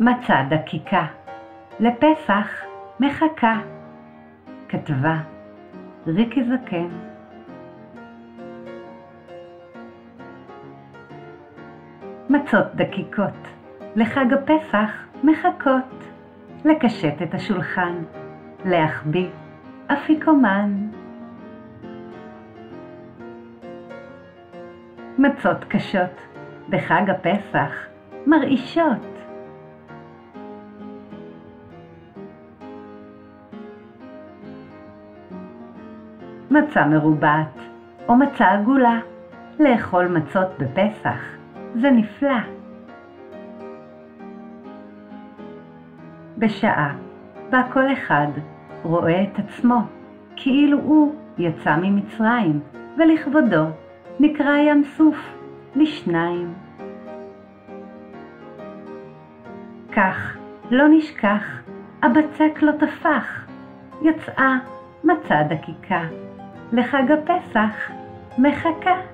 מצה דקיקה, לפסח מחכה. כתבה ריקי זקן. מצות דקיקות, לחג הפסח מחכות. לקשט את השולחן, להחביא אפיקומן. מצות קשות, בחג הפסח מרעישות. מצה מרובעת או מצה עגולה, לאכול מצות בפסח זה נפלא. בשעה בה כל אחד רואה את עצמו כאילו הוא יצא ממצרים, ולכבודו נקרא ים סוף לשניים. כך לא נשכח, הבצק לא טפח, יצאה מצה דקיקה, לחג הפסח מחכה.